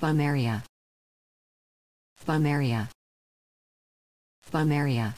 Bum area. Bum area. Bum area.